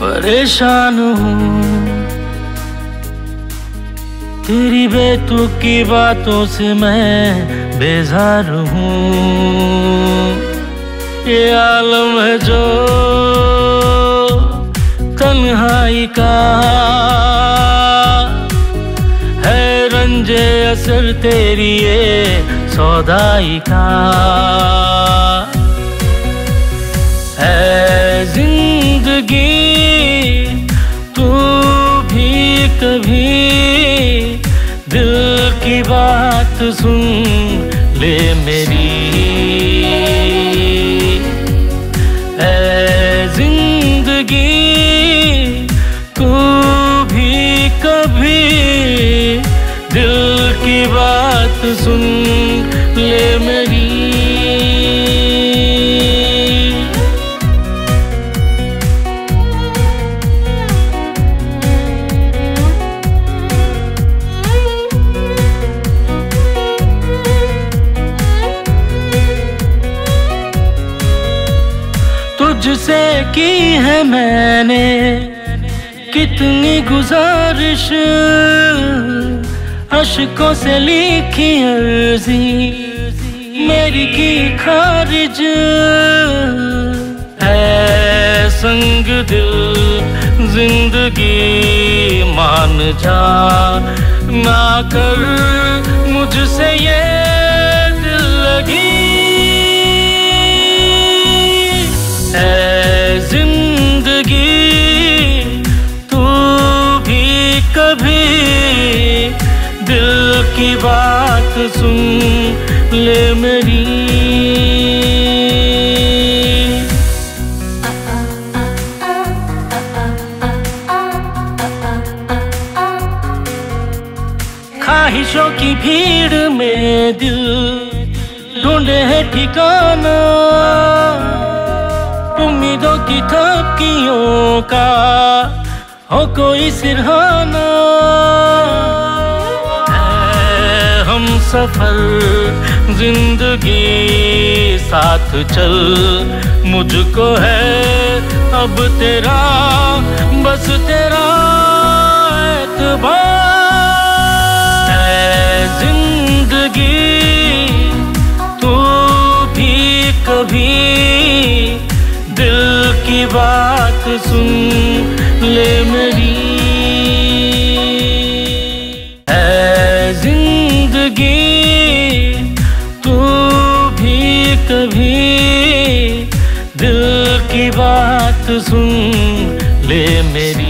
परेशान हूँ। तेरी बेतुकी बातों से मैं बेजार हूँ। ये आलम है जो तन्हाई का है, रंजे असर तेरी ये सौदाई का। ज़िंदगी, तू भी कभी दिल की बात सुन ले मेरी। है ज़िंदगी, तू भी कभी दिल की बात सुन ले मेरी। तुझसे की है मैंने? कितनी गुजारिश अशकों से लिखी अर्जी? मेरी की खारिज है संग दिल ज़िंदगी मान जा ना कर कभी दिल की बात सुन ले मेरी। ख्वाहिशों की भीड़ में दिल ढूंढे है ठिकाना, उम्मीदों की थपकियों का हो कोई सिरहाना। हम सफ़र, ज़िंदगी साथ चल। मुझको है अब तेरा, बस तेरा ज़िंदगी तू भी कभी दिल की बात सुन। ले मेरी। है ज़िंदगी तू भी कभी दिल की बात सुन ले मेरी।